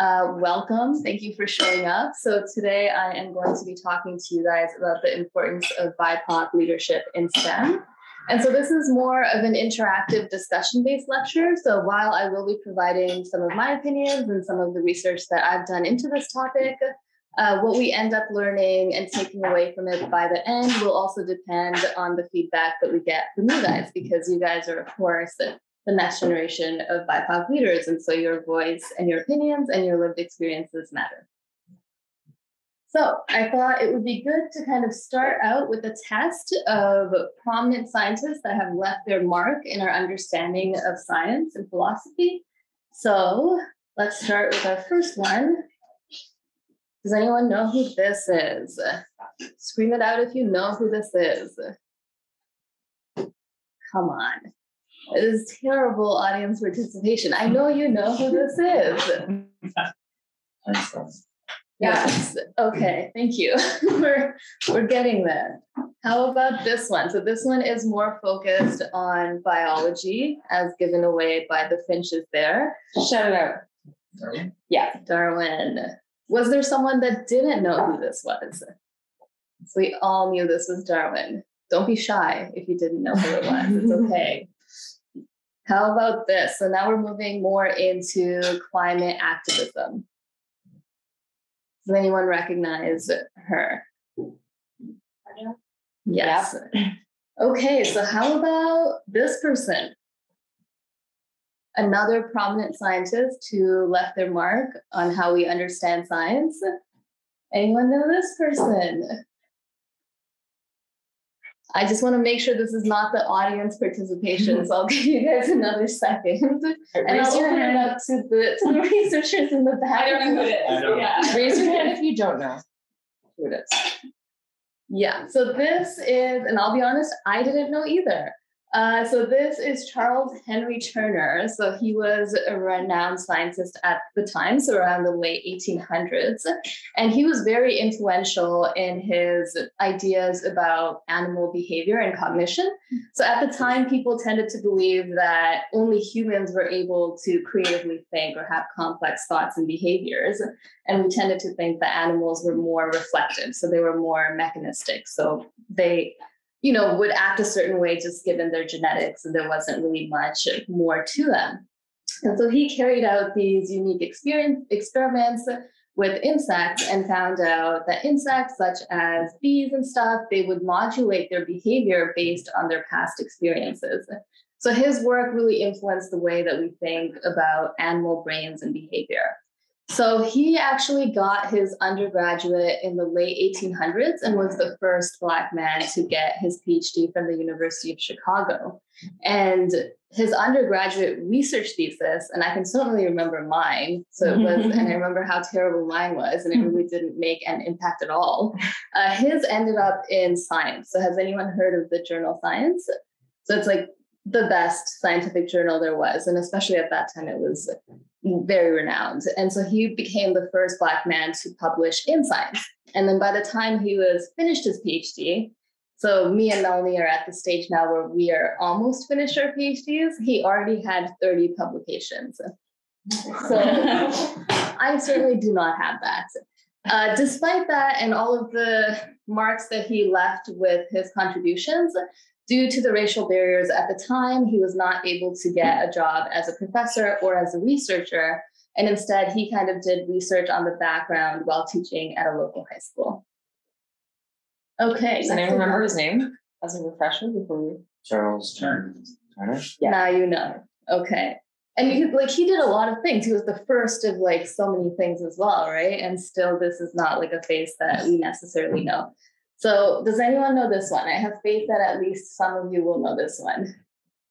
Uh, welcome. Thank you for showing up. So, today I am going to be talking to you guys about the importance of BIPOC leadership in STEM. And so, this is more of an interactive discussion based lecture. So, while I will be providing some of my opinions and some of the research that I've done into this topic, uh, what we end up learning and taking away from it by the end will also depend on the feedback that we get from you guys, because you guys are, of course, the next generation of BIPOC leaders. And so your voice and your opinions and your lived experiences matter. So I thought it would be good to kind of start out with a test of prominent scientists that have left their mark in our understanding of science and philosophy. So let's start with our first one. Does anyone know who this is? Scream it out if you know who this is. Come on. It is terrible audience participation. I know you know who this is. Yes. Okay. Thank you. we're we're getting there. How about this one? So this one is more focused on biology, as given away by the finches there. Shout it out. Darwin. Yeah, Darwin. Was there someone that didn't know who this was? So we all knew this was Darwin. Don't be shy if you didn't know who it was. It's okay. How about this? So now we're moving more into climate activism. Does anyone recognize her? Yes. Yep. Okay, so how about this person? Another prominent scientist who left their mark on how we understand science. Anyone know this person? I just want to make sure this is not the audience participation, so I'll give you guys another second. and I'll open it up to the, to the researchers in the back. I don't know who it is. Yeah. Raise your hand if you don't know who it is. Yeah, so this is, and I'll be honest, I didn't know either. Uh, so this is Charles Henry Turner. So he was a renowned scientist at the time, so around the late 1800s, and he was very influential in his ideas about animal behavior and cognition. So at the time, people tended to believe that only humans were able to creatively think or have complex thoughts and behaviors, and we tended to think that animals were more reflective, so they were more mechanistic. So they you know, would act a certain way just given their genetics, and there wasn't really much more to them. And so he carried out these unique experience experiments with insects and found out that insects such as bees and stuff, they would modulate their behavior based on their past experiences. So his work really influenced the way that we think about animal brains and behavior. So he actually got his undergraduate in the late 1800s and was the first Black man to get his PhD from the University of Chicago. And his undergraduate research thesis, and I can certainly remember mine. So it was, and I remember how terrible mine was, and it really didn't make an impact at all. Uh, his ended up in Science. So has anyone heard of the journal Science? So it's like the best scientific journal there was. And especially at that time, it was very renowned. And so he became the first Black man to publish in science. And then by the time he was finished his PhD, so me and Melanie are at the stage now where we are almost finished our PhDs, he already had 30 publications. So I certainly do not have that. Uh, despite that and all of the marks that he left with his contributions, Due to the racial barriers at the time, he was not able to get a job as a professor or as a researcher. And instead, he kind of did research on the background while teaching at a local high school. Okay. Does anyone remember his name as a refresher before we? Charles Turner. Yeah. Now you know. Okay. And he, like he did a lot of things. He was the first of like so many things as well, right? And still, this is not like a face that we necessarily know. So does anyone know this one? I have faith that at least some of you will know this one.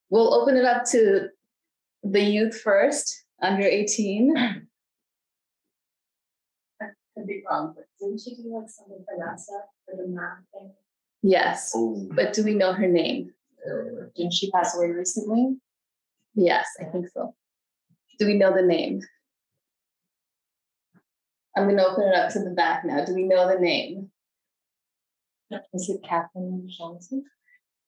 We'll open it up to the youth first, under 18. could be wrong, but didn't she do like something for NASA for the math thing? Yes, Ooh. but do we know her name? Uh, didn't she pass away recently? Yes, I think so. Do we know the name? I'm going to open it up to the back now. Do we know the name? Is it Katherine Johnson?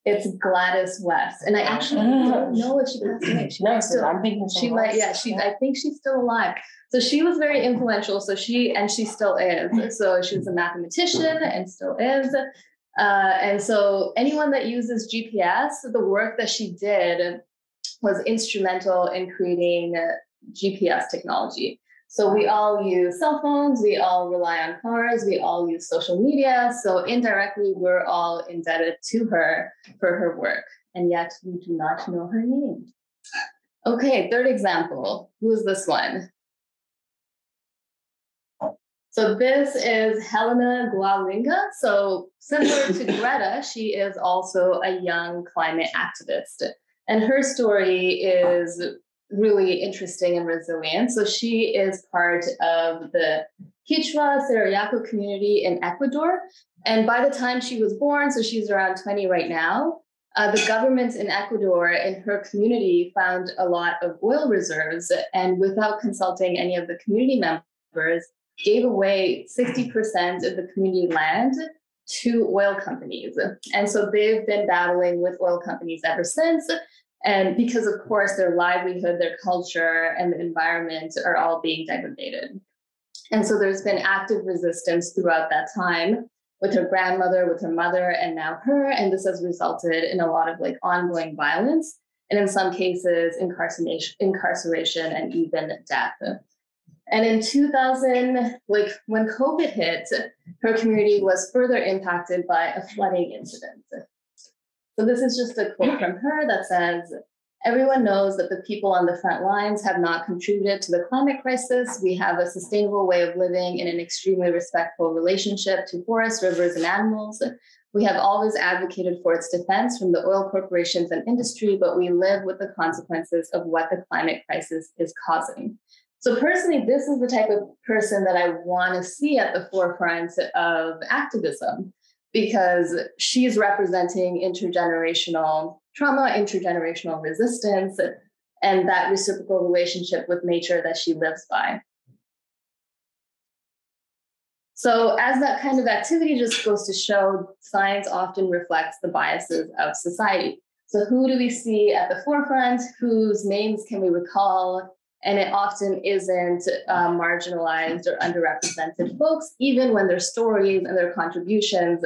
It's Gladys West, and I actually don't know if she passed away. She No, still. I'm thinking She might, yeah. She, I think she's still alive. So she was very influential. So she, and she still is. So she was a mathematician and still is. Uh, and so anyone that uses GPS, the work that she did was instrumental in creating GPS technology. So we all use cell phones, we all rely on cars, we all use social media. So indirectly, we're all indebted to her for her work. And yet we do not know her name. Okay, third example. Who's this one? So this is Helena Gualinga. So similar to Greta, she is also a young climate activist. And her story is really interesting and resilient. So she is part of the Quichua Sarayaku community in Ecuador. And by the time she was born, so she's around 20 right now, uh, the government in Ecuador in her community found a lot of oil reserves. And without consulting any of the community members, gave away 60% of the community land to oil companies. And so they've been battling with oil companies ever since. And because, of course, their livelihood, their culture, and the environment are all being degraded. And so there's been active resistance throughout that time with her grandmother, with her mother, and now her. And this has resulted in a lot of like ongoing violence, and in some cases, incarceration, incarceration and even death. And in 2000, like when COVID hit, her community was further impacted by a flooding incident. So this is just a quote from her that says, Everyone knows that the people on the front lines have not contributed to the climate crisis. We have a sustainable way of living in an extremely respectful relationship to forests, rivers, and animals. We have always advocated for its defense from the oil corporations and industry, but we live with the consequences of what the climate crisis is causing. So, personally, this is the type of person that I want to see at the forefront of activism because she's representing intergenerational trauma, intergenerational resistance, and that reciprocal relationship with nature that she lives by. So, as that kind of activity just goes to show, science often reflects the biases of society. So, who do we see at the forefront? Whose names can we recall? And it often isn't uh, marginalized or underrepresented folks, even when their stories and their contributions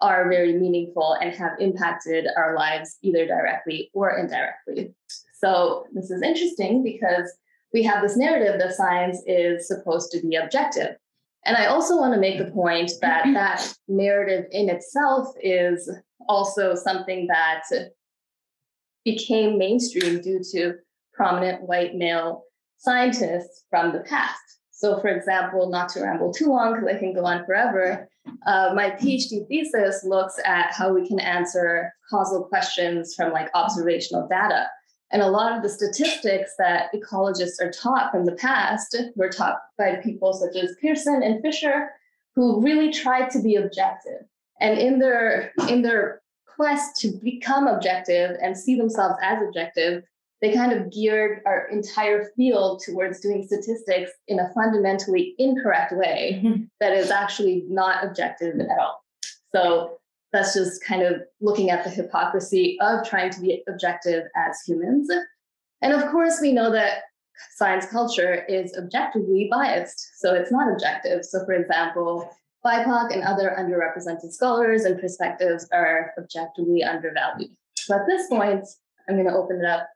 are very meaningful and have impacted our lives either directly or indirectly. So, this is interesting because we have this narrative that science is supposed to be objective. And I also want to make the point that that narrative in itself is also something that became mainstream due to prominent white male scientists from the past. So, for example, not to ramble too long because I can go on forever, uh, my PhD thesis looks at how we can answer causal questions from like observational data. And a lot of the statistics that ecologists are taught from the past were taught by people such as Pearson and Fisher, who really tried to be objective. And in their in their quest to become objective and see themselves as objective, they kind of geared our entire field towards doing statistics in a fundamentally incorrect way mm-hmm. that is actually not objective at all. So that's just kind of looking at the hypocrisy of trying to be objective as humans. And of course, we know that science culture is objectively biased, so it's not objective. So, for example, BIPOC and other underrepresented scholars and perspectives are objectively undervalued. So, at this point, I'm going to open it up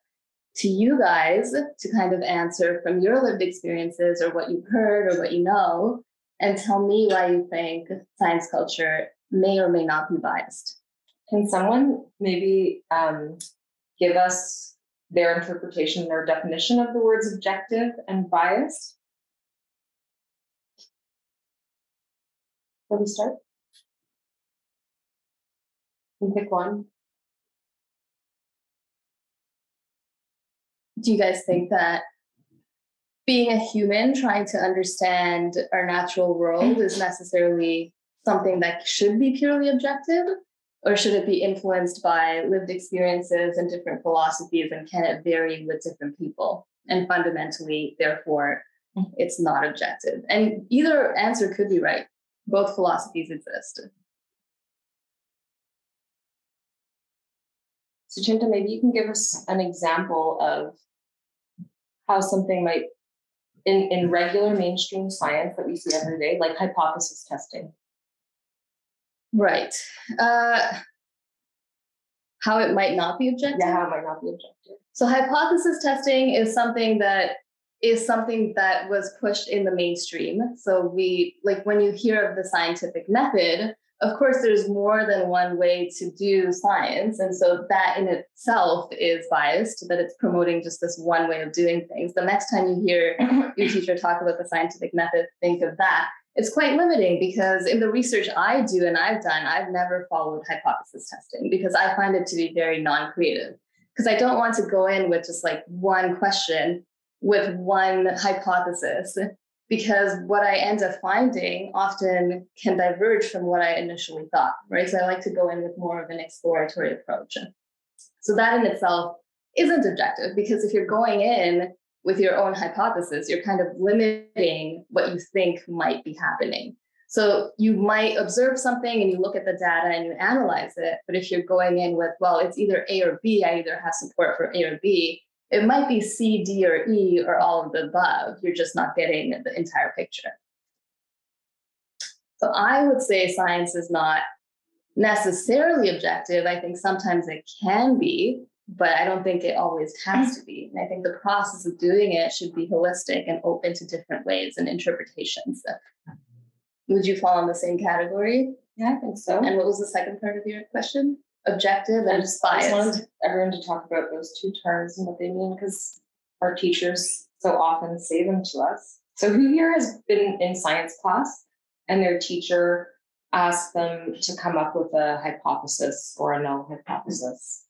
to you guys to kind of answer from your lived experiences or what you've heard or what you know, and tell me why you think science culture may or may not be biased. Can someone maybe um, give us their interpretation, their definition of the words objective and biased? Where do we start? You pick one. Do you guys think that being a human trying to understand our natural world is necessarily something that should be purely objective? Or should it be influenced by lived experiences and different philosophies? And can it vary with different people? And fundamentally, therefore, mm-hmm. it's not objective. And either answer could be right. Both philosophies exist. Suchinta, maybe you can give us an example of how something might in, in regular mainstream science that we see every day, like hypothesis testing. Right. Uh, how it might not be objective. Yeah, how it might not be objective. So hypothesis testing is something that is something that was pushed in the mainstream. So we like when you hear of the scientific method, of course there's more than one way to do science and so that in itself is biased that it's promoting just this one way of doing things the next time you hear your teacher talk about the scientific method think of that it's quite limiting because in the research I do and I've done, I've never followed hypothesis testing because I find it to be very non creative. Because I don't want to go in with just like one question with one hypothesis, because what I end up finding often can diverge from what I initially thought, right? So I like to go in with more of an exploratory approach. So that in itself isn't objective because if you're going in with your own hypothesis, you're kind of limiting what you think might be happening. So you might observe something and you look at the data and you analyze it. But if you're going in with, well, it's either A or B, I either have support for A or B, it might be C, D, or E, or all of the above. You're just not getting the entire picture. So I would say science is not necessarily objective. I think sometimes it can be, but I don't think it always has to be. And I think the process of doing it should be holistic and open to different ways and interpretations. Would you fall in the same category? Yeah, I think so. And what was the second part of your question? Objective and just I just wanted everyone to talk about those two terms and what they mean because our teachers so often say them to us. So who here has been in science class and their teacher asked them to come up with a hypothesis or a null hypothesis?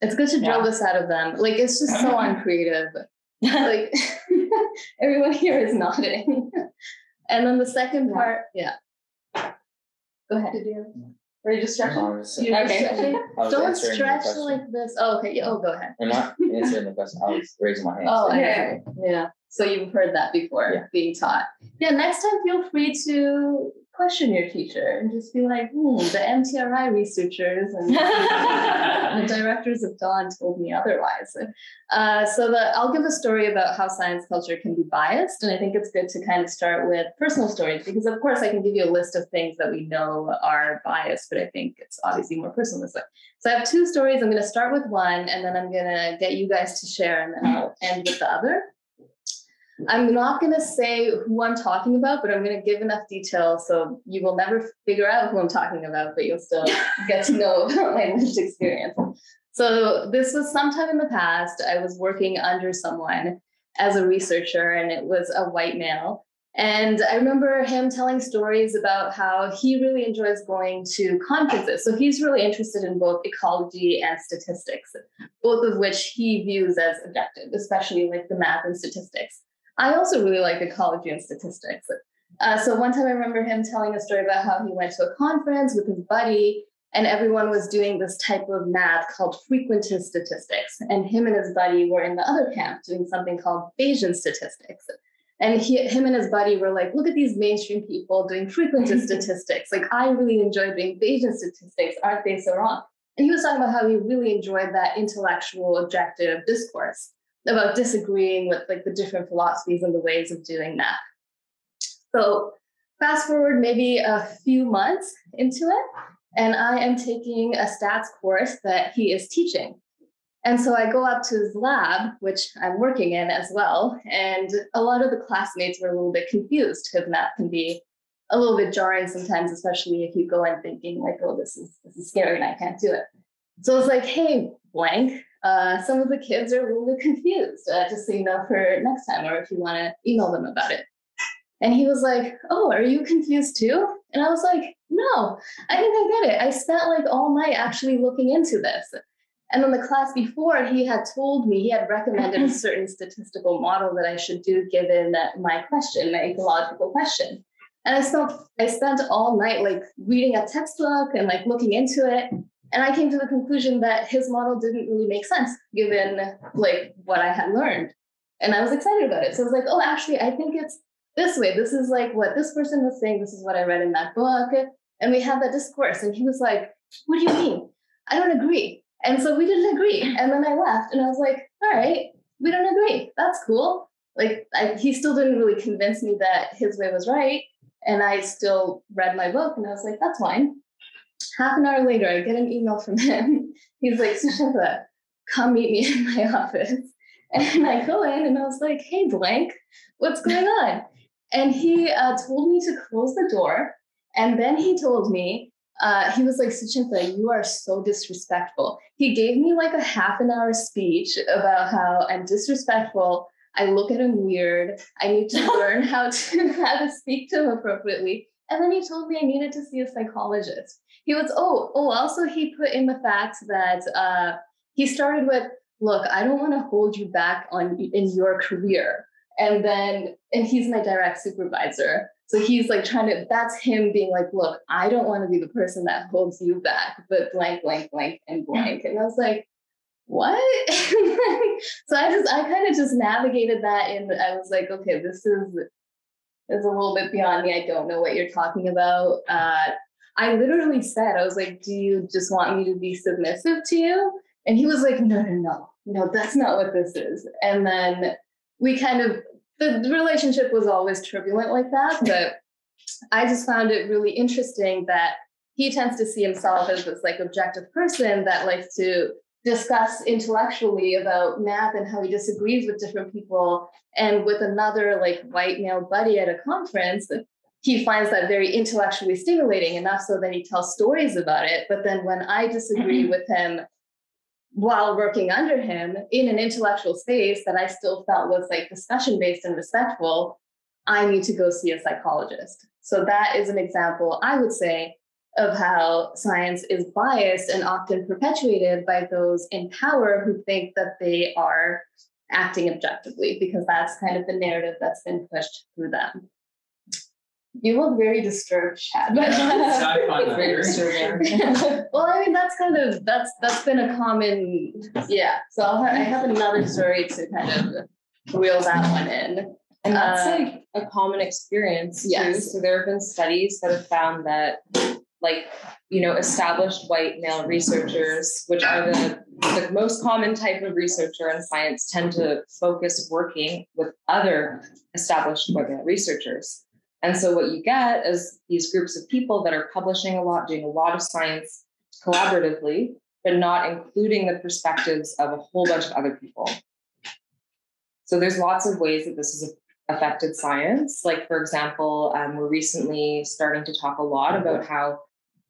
It's good to drill Yeah. this out of them. Like it's just so uncreative. like everyone here is nodding. and then the second part, yeah. Go ahead. Did you? Were you just stretching? I was, You're just Okay. stretching? I Don't stretch like this. Oh, okay. Oh, go ahead. I'm not answering the question. I was raising my hand. Oh, so- I Yeah. yeah. So you've heard that before Yeah. being taught. Yeah. Next time, feel free to question your teacher and just be like, hmm, the MTRI researchers and the directors of DON told me otherwise. Uh, so the, I'll give a story about how science culture can be biased, and I think it's good to kind of start with personal stories because, of course, I can give you a list of things that we know are biased, but I think it's obviously more personal this way. So I have two stories. I'm going to start with one, and then I'm going to get you guys to share, and then I'll end with the other. I'm not going to say who I'm talking about, but I'm going to give enough detail so you will never figure out who I'm talking about, but you'll still get to know about my lived experience. So this was sometime in the past. I was working under someone as a researcher, and it was a white male. And I remember him telling stories about how he really enjoys going to conferences. So he's really interested in both ecology and statistics, both of which he views as objective, especially like the math and statistics. I also really like ecology and statistics. Uh, so one time I remember him telling a story about how he went to a conference with his buddy and everyone was doing this type of math called frequentist statistics. And him and his buddy were in the other camp doing something called Bayesian statistics. And he, him and his buddy were like, look at these mainstream people doing frequentist statistics. Like, I really enjoy doing Bayesian statistics. Aren't they so wrong? And he was talking about how he really enjoyed that intellectual, objective discourse about disagreeing with like the different philosophies and the ways of doing that. So fast forward maybe a few months into it, and I am taking a stats course that he is teaching. And so I go up to his lab, which I'm working in as well, and a lot of the classmates were a little bit confused because math can be a little bit jarring sometimes, especially if you go in thinking like, "Oh, this is this is scary and I can't do it." So it's like, "Hey, blank, uh, some of the kids are a little bit confused, uh, just so you know for next time, or if you want to email them about it." And he was like, Oh, are you confused too? And I was like, No, I think I get it. I spent like all night actually looking into this. And then the class before, he had told me, he had recommended a certain statistical model that I should do given that my question, my ecological question. And I spent I spent all night like reading a textbook and like looking into it. And I came to the conclusion that his model didn't really make sense given like what I had learned. And I was excited about it. So I was like, oh, actually, I think it's this way. This is like what this person was saying. This is what I read in that book. And we had that discourse. And he was like, what do you mean? I don't agree. And so we didn't agree. And then I left and I was like, all right, we don't agree. That's cool. Like I, he still didn't really convince me that his way was right. And I still read my book and I was like, that's fine. Half an hour later, I get an email from him. He's like, Sushantha, come meet me in my office. And I go in and I was like, hey, blank, what's going on? And he uh, told me to close the door. And then he told me, uh, he was like, Suchintha, you are so disrespectful. He gave me like a half an hour speech about how I'm disrespectful. I look at him weird. I need to learn how to how to speak to him appropriately. And then he told me I needed to see a psychologist. He was oh oh also he put in the fact that uh, he started with look I don't want to hold you back on in your career and then and he's my direct supervisor. So he's like trying to that's him being like look I don't want to be the person that holds you back but blank blank blank and blank and I was like what? So I just I kind of just navigated that and I was like okay this is is a little bit beyond me I don't know what you're talking about uh I literally said, I was like, do you just want me to be submissive to you? And he was like, no, no, no, no, that's not what this is. And then we kind of, the, the relationship was always turbulent like that. But I just found it really interesting that he tends to see himself as this like objective person that likes to discuss intellectually about math and how he disagrees with different people and with another like white male buddy at a conference he finds that very intellectually stimulating enough so that he tells stories about it. But then when I disagree mm-hmm. with him while working under him in an intellectual space that I still felt was like discussion based and respectful, I need to go see a psychologist. So that is an example, I would say, of how science is biased and often perpetuated by those in power who think that they are acting objectively, because that's kind of the narrative that's been pushed through them. You look very disturbed, Chad. very disturbing. well, I mean, that's kind of that's that's been a common, yeah. So I'll ha- I have another story to kind of reel that one in. And that's Uh, like a common experience too. So there have been studies that have found that like, you know, established white male researchers, which are the, the most common type of researcher in science, tend to focus working with other established white male researchers. And so what you get is these groups of people that are publishing a lot, doing a lot of science collaboratively, but not including the perspectives of a whole bunch of other people. So there's lots of ways that this has affected science. Like, for example, um, we're recently starting to talk a lot about how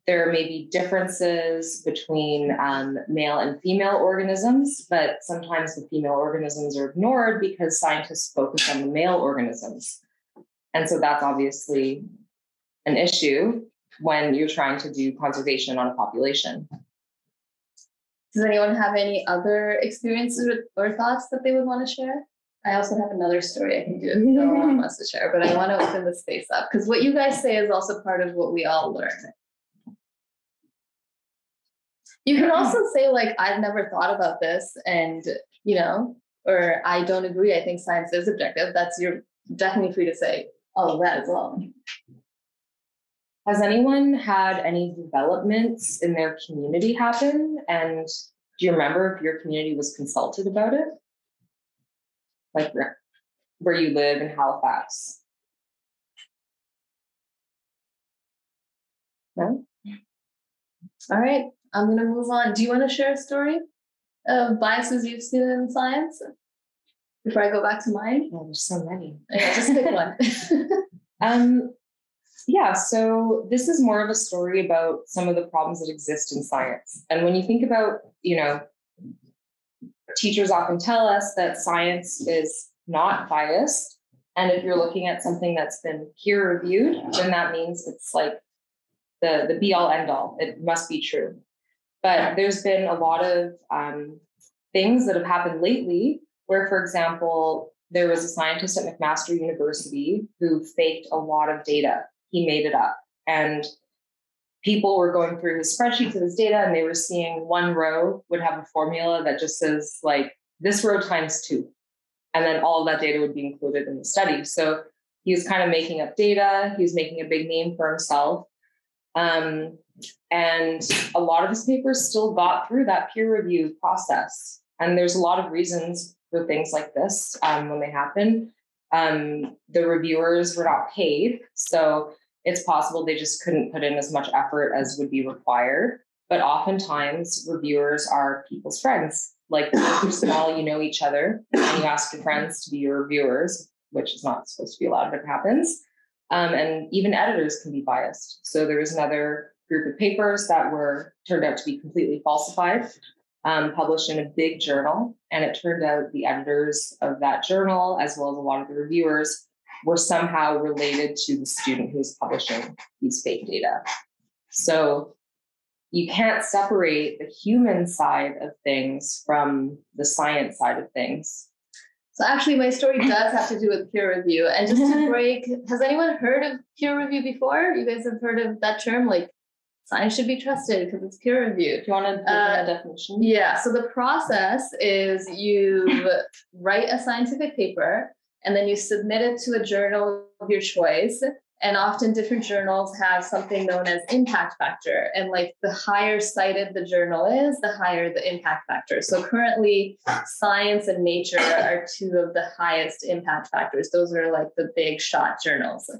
there may be differences between um, male and female organisms, but sometimes the female organisms are ignored because scientists focus on the male organisms. And so that's obviously an issue when you're trying to do conservation on a population. Does anyone have any other experiences with- or thoughts that they would want to share? I also have another story I can do if no one wants to share, but I want to open the space up because what you guys say is also part of what we all learn. You can mm-hmm. also say, like, I've never thought about this, and you know, or I don't agree. I think science is objective. That's you're definitely free to say all of that as well. Has anyone had any developments in their community happen? And do you remember if your community was consulted about it? Like where, where you live in Halifax? No? All right, I'm gonna move on. Do you want to share a story of biases you've seen in science before I go back to mine? Oh, there's so many. Yeah, just pick one. Um, yeah, so this is more of a story about some of the problems that exist in science. And when you think about, you know, teachers often tell us that science is not biased. And if you're looking at something that's been peer reviewed, then that means it's like the, the be all end all. It must be true. But there's been a lot of um, things that have happened lately where, for example, there was a scientist at McMaster University who faked a lot of data. He made it up. And people were going through his spreadsheets of his data and they were seeing one row would have a formula that just says, like, this row times two. And then all of that data would be included in the study. So he was kind of making up data. He was making a big name for himself. Um, and a lot of his papers still got through that peer review process. And there's a lot of reasons for things like this um, when they happen. Um, the reviewers were not paid, so it's possible they just couldn't put in as much effort as would be required. But oftentimes, reviewers are people's friends. Like you're small, you know each other, and you ask your friends to be your reviewers, which is not supposed to be allowed, but it happens. Um, and even editors can be biased. So there was another group of papers that were turned out to be completely falsified, um, published in a big journal. And it turned out the editors of that journal, as well as a lot of the reviewers, were somehow related to the student who was publishing these fake data. So you can't separate the human side of things from the science side of things. So actually, my story does have to do with peer review. And just to break, has anyone heard of peer review before? You guys have heard of that term, like science should be trusted because it's peer reviewed. Do you want to give uh, a definition? Yeah. So the process is you write a scientific paper and then you submit it to a journal of your choice. And often different journals have something known as impact factor. And like the higher cited the journal is, the higher the impact factor. So currently, science and nature are two of the highest impact factors. Those are like the big shot journals.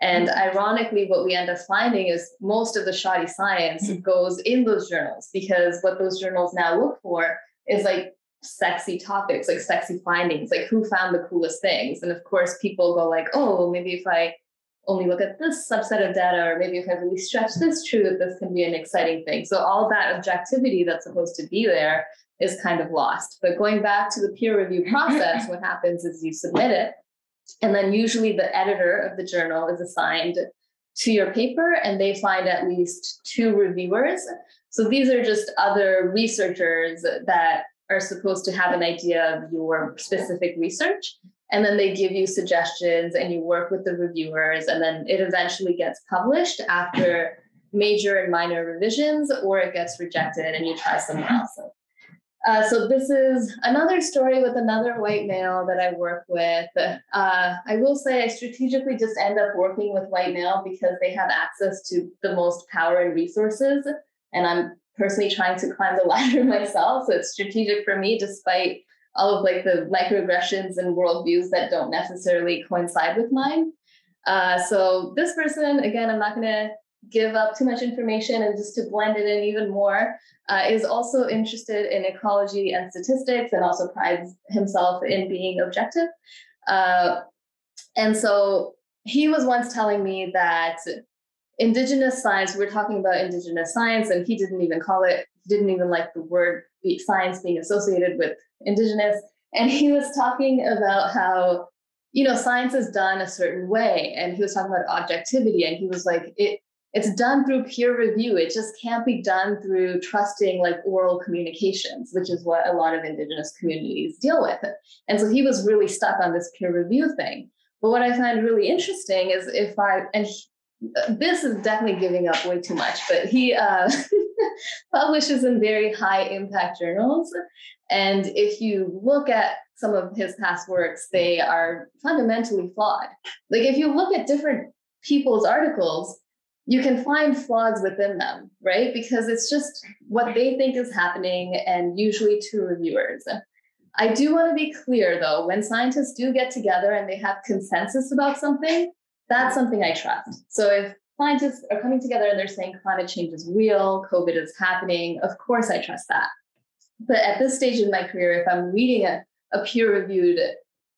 And mm-hmm. ironically, what we end up finding is most of the shoddy science mm-hmm. goes in those journals because what those journals now look for is like sexy topics, like sexy findings, like who found the coolest things. And of course, people go like, oh, maybe if I only look at this subset of data, or maybe if I really stretch mm-hmm. this truth, this can be an exciting thing. So all that objectivity that's supposed to be there is kind of lost. But going back to the peer review process, what happens is you submit it, and then usually the editor of the journal is assigned to your paper, and they find at least two reviewers. So these are just other researchers that are supposed to have an idea of your specific research. And then they give you suggestions and you work with the reviewers, and then it eventually gets published after major and minor revisions, or it gets rejected and you try something else. Uh, so this is another story with another white male that I work with. Uh, I will say I strategically just end up working with white male because they have access to the most power and resources, and I'm personally trying to climb the ladder myself. So it's strategic for me, despite all of like the microaggressions and worldviews that don't necessarily coincide with mine. Uh, so this person, again, I'm not going to give up too much information and just to blend it in even more, uh, is also interested in ecology and statistics and also prides himself in being objective. Uh, and so he was once telling me that indigenous science, we're talking about indigenous science, and he didn't even call it, didn't even like the word science being associated with indigenous. And he was talking about how, you know, science is done a certain way. And he was talking about objectivity. And he was like, it it's done through peer review. It just can't be done through trusting like oral communications, which is what a lot of indigenous communities deal with. And so he was really stuck on this peer review thing. But what I find really interesting is if I, and he, this is definitely giving up way too much, but he uh, publishes in very high impact journals. And if you look at some of his past works, they are fundamentally flawed. Like if you look at different people's articles, you can find flaws within them, right? Because it's just what they think is happening, and usually to reviewers. I do want to be clear though, when scientists do get together and they have consensus about something, that's something I trust. So if scientists are coming together and they're saying climate change is real, COVID is happening, of course I trust that. But at this stage in my career, if I'm reading a, a peer reviewed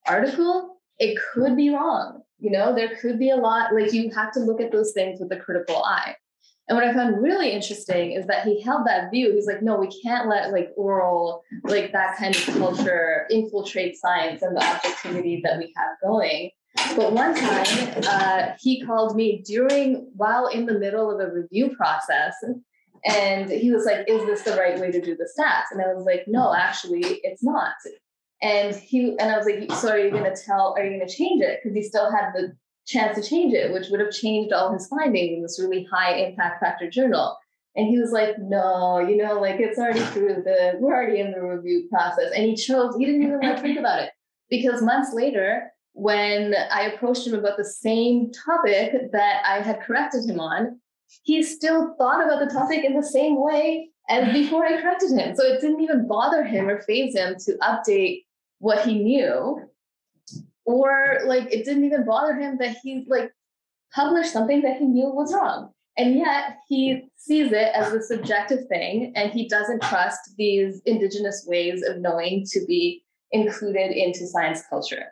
article, it could be wrong. You know, there could be a lot, like you have to look at those things with a critical eye. And what I found really interesting is that he held that view. He's like, no, we can't let like oral, like that kind of culture infiltrate science and the objectivity that we have going. But one time uh, he called me during, while in the middle of a review process, and he was like, is this the right way to do the stats? And I was like, no, actually, it's not. And he and I was like, so are you gonna tell, are you gonna change it? Because he still had the chance to change it, which would have changed all his findings in this really high impact factor journal. And he was like, no, you know, like it's already through the, we're already in the review process. And he chose, he didn't even like think about it. Because months later, when I approached him about the same topic that I had corrected him on, he still thought about the topic in the same way as before I corrected him. So it didn't even bother him or faze him to update what he knew. Or like it didn't even bother him that he like published something that he knew was wrong. And yet he sees it as a subjective thing and he doesn't trust these indigenous ways of knowing to be included into science culture.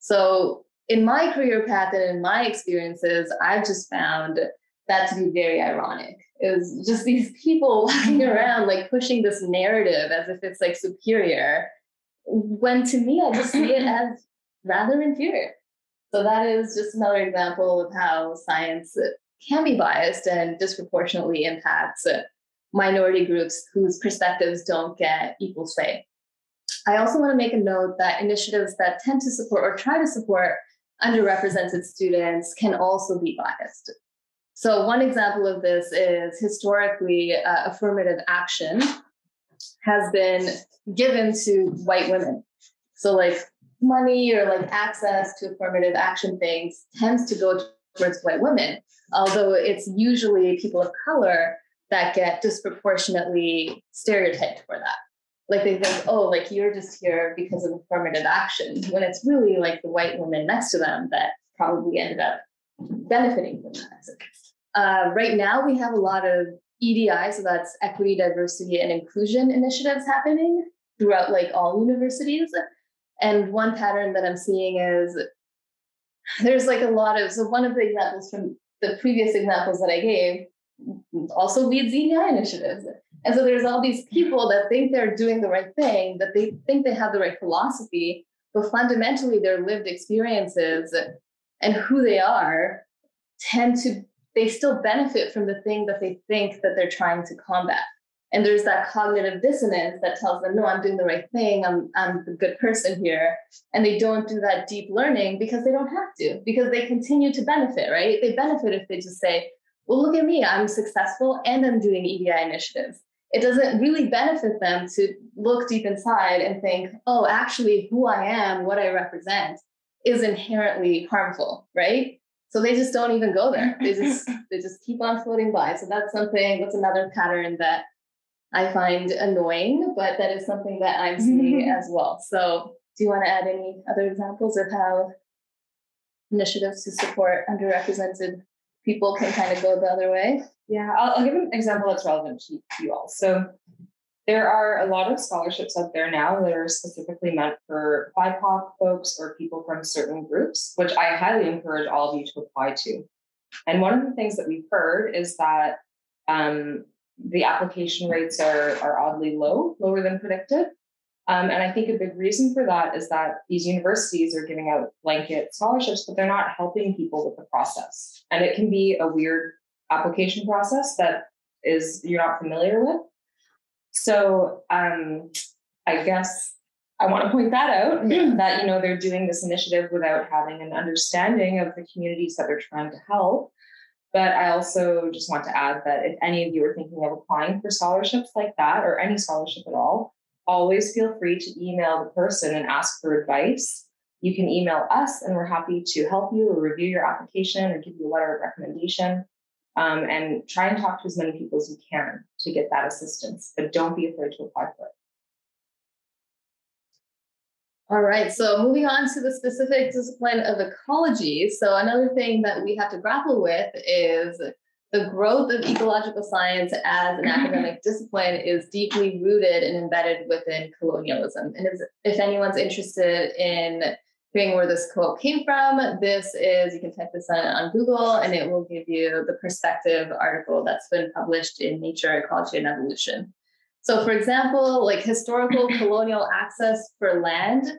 So in my career path and in my experiences, I've just found that to be very ironic. Is just these people walking mm-hmm. around like pushing this narrative as if it's like superior, when to me I just see it as rather inferior. So that is just another example of how science can be biased and disproportionately impacts minority groups whose perspectives don't get equal say. I also want to make a note that initiatives that tend to support or try to support underrepresented students can also be biased. So, one example of this is historically, uh, affirmative action has been given to white women. So, like money or like access to affirmative action things tends to go towards white women, although it's usually people of color that get disproportionately stereotyped for that like they think, oh, like you're just here because of affirmative action, when it's really like the white woman next to them that probably ended up benefiting from that. Uh, right now, we have a lot of EDI, so that's equity, diversity, and inclusion initiatives happening throughout like all universities. And one pattern that I'm seeing is there's like a lot of so one of the examples from the previous examples that I gave also leads EDI initiatives. And so there's all these people that think they're doing the right thing, that they think they have the right philosophy, but fundamentally their lived experiences and who they are tend to they still benefit from the thing that they think that they're trying to combat. And there's that cognitive dissonance that tells them, no, I'm doing the right thing. I'm, I'm the good person here. And they don't do that deep learning because they don't have to, because they continue to benefit, right? They benefit if they just say, well, look at me, I'm successful and I'm doing EDI initiatives it doesn't really benefit them to look deep inside and think, oh, actually, who I am, what I represent is inherently harmful, right? So they just don't even go there. They just they just keep on floating by. So that's something that's another pattern that I find annoying, but that is something that I'm seeing mm-hmm. as well. So do you want to add any other examples of how initiatives to support underrepresented people can kind of go the other way? Yeah, I'll, I'll give an example that's relevant to, to you all. So there are a lot of scholarships out there now that are specifically meant for BIPOC folks or people from certain groups, which I highly encourage all of you to apply to. And one of the things that we've heard is that um, the application rates are, are oddly low, lower than predicted. Um, and I think a big reason for that is that these universities are giving out blanket scholarships, but they're not helping people with the process. And it can be a weird application process that is you're not familiar with. So um, I guess I want to point that out that you know they're doing this initiative without having an understanding of the communities that they're trying to help. But I also just want to add that if any of you are thinking of applying for scholarships like that or any scholarship at all, always feel free to email the person and ask for advice. You can email us and we're happy to help you or review your application or give you a letter of recommendation um, and try and talk to as many people as you can to get that assistance, but don't be afraid to apply for it. All right, so moving on to the specific discipline of ecology. So, another thing that we have to grapple with is the growth of ecological science as an academic discipline is deeply rooted and embedded within colonialism. And if, if anyone's interested in hearing where this quote came from, this is, you can type this in on Google and it will give you the perspective article that's been published in Nature, Ecology, and Evolution. So, for example, like historical colonial access for land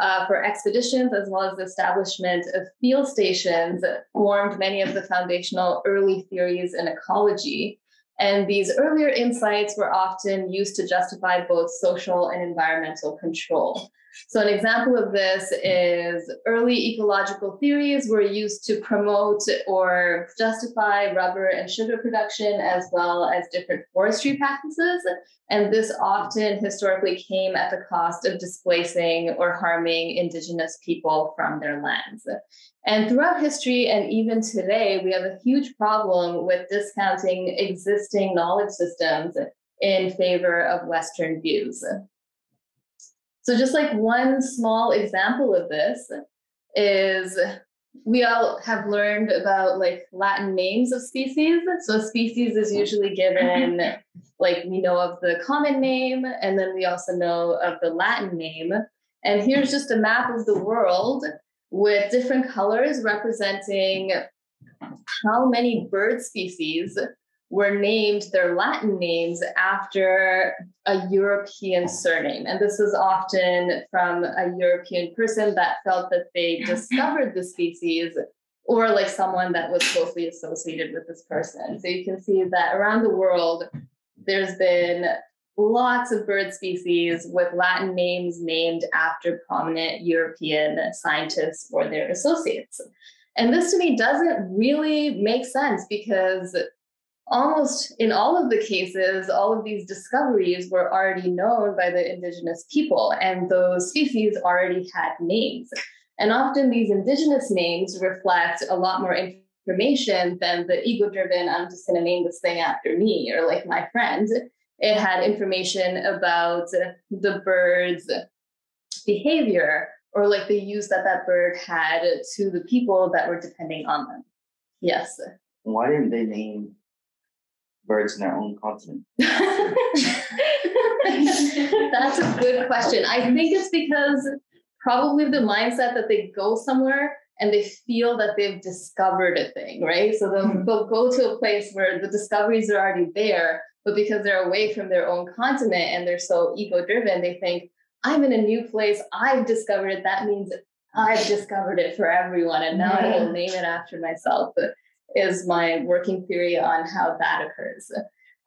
uh, for expeditions, as well as the establishment of field stations, formed many of the foundational early theories in ecology. And these earlier insights were often used to justify both social and environmental control. So, an example of this is early ecological theories were used to promote or justify rubber and sugar production, as well as different forestry practices. And this often historically came at the cost of displacing or harming Indigenous people from their lands. And throughout history and even today, we have a huge problem with discounting existing knowledge systems in favor of Western views. So, just like one small example of this is we all have learned about like Latin names of species. So, species is usually given, like, we know of the common name, and then we also know of the Latin name. And here's just a map of the world with different colors representing how many bird species were named their Latin names after a European oh. surname. And this is often from a European person that felt that they discovered the species or like someone that was closely associated with this person. So you can see that around the world, there's been lots of bird species with Latin names named after prominent European scientists or their associates. And this to me doesn't really make sense because almost in all of the cases, all of these discoveries were already known by the indigenous people, and those species already had names. And often these indigenous names reflect a lot more information than the ego driven, I'm just going to name this thing after me or like my friend. It had information about the bird's behavior or like the use that that bird had to the people that were depending on them. Yes. Why didn't they name birds in their own continent? That's a good question. I think it's because probably the mindset that they go somewhere and they feel that they've discovered a thing, right? So they'll, mm-hmm. they'll go to a place where the discoveries are already there, but because they're away from their own continent and they're so ego driven, they think, I'm in a new place. I've discovered it. That means I've discovered it for everyone. And now I will name it after myself, is my working theory on how that occurs.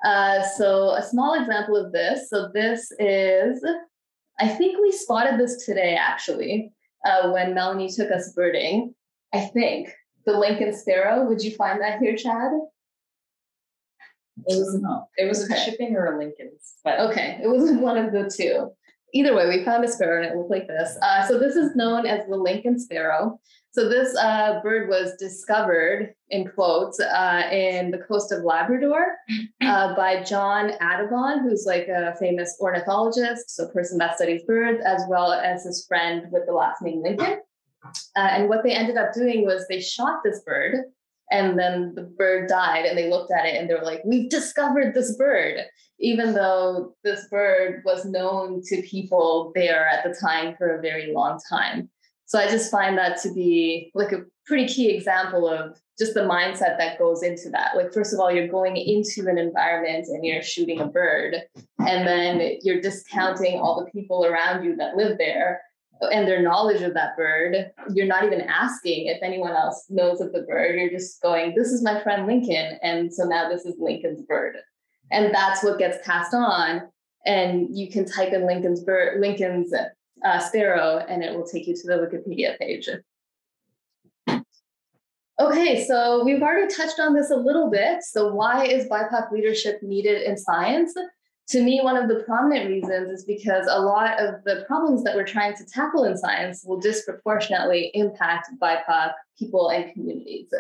Uh, so, a small example of this. So, this is, I think we spotted this today actually uh, when Melanie took us birding. I think the Lincoln sparrow. Would you find that here, Chad? It was not. It was okay. a chipping or a Lincoln's. But okay, it was one of the two. Either way, we found a sparrow and it looked like this. Uh, so this is known as the Lincoln sparrow. So this uh, bird was discovered, in quotes, uh, in the coast of Labrador uh, by John Audubon, who's like a famous ornithologist, so person that studies birds, as well as his friend with the last name Lincoln. Uh, and what they ended up doing was they shot this bird and then the bird died and they looked at it and they were like we've discovered this bird. Even though this bird was known to people there at the time for a very long time. So i just find that to be like a pretty key example of just the mindset that goes into that. Like first of all you're going into an environment and you're shooting a bird and then you're discounting all the people around you that live there and their knowledge of that bird, you're not even asking if anyone else knows of the bird. You're just going, this is my friend Lincoln. And so now this is Lincoln's bird. And that's what gets passed on. And you can type in Lincoln's bird, Lincoln's uh, sparrow, and it will take you to the Wikipedia page. Okay, so we've already touched on this a little bit. So, why is BIPOC leadership needed in science? To me, one of the prominent reasons is because a lot of the problems that we're trying to tackle in science will disproportionately impact BIPOC people and communities.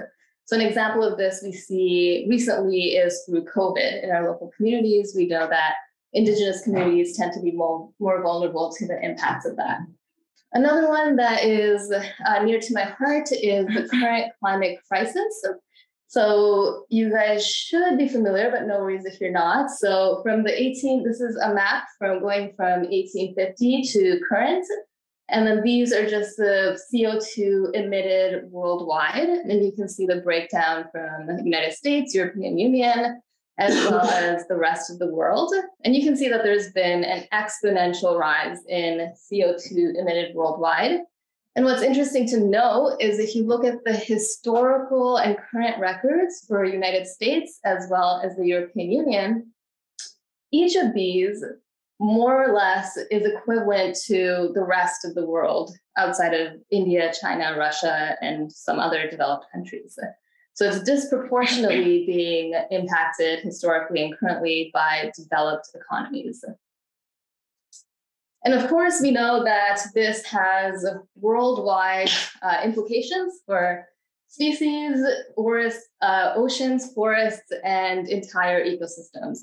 So, an example of this we see recently is through COVID in our local communities. We know that Indigenous communities tend to be more, more vulnerable to the impacts of that. Another one that is uh, near to my heart is the current climate crisis. So so you guys should be familiar, but no worries if you're not. So from the 18, this is a map from going from 1850 to current. And then these are just the CO2 emitted worldwide. And you can see the breakdown from the United States, European Union, as well as the rest of the world. And you can see that there's been an exponential rise in CO2 emitted worldwide. And what's interesting to know is if you look at the historical and current records for United States as well as the European Union, each of these more or less is equivalent to the rest of the world outside of India, China, Russia, and some other developed countries. So it's disproportionately being impacted historically and currently by developed economies. And of course, we know that this has worldwide uh, implications for species, forests, uh, oceans, forests, and entire ecosystems.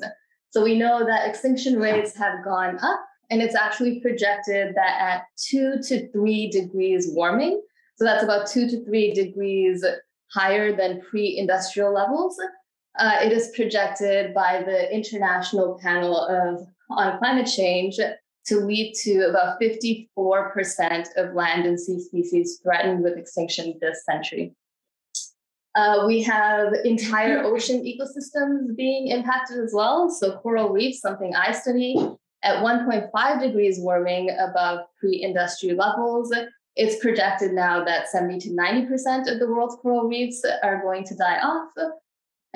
So we know that extinction rates have gone up, and it's actually projected that at two to three degrees warming, so that's about two to three degrees higher than pre industrial levels, uh, it is projected by the International Panel of, on Climate Change to lead to about 54% of land and sea species threatened with extinction this century. Uh, we have entire ocean ecosystems being impacted as well. So, coral reefs, something I study, at 1.5 degrees warming above pre industrial levels, it's projected now that 70 to 90% of the world's coral reefs are going to die off.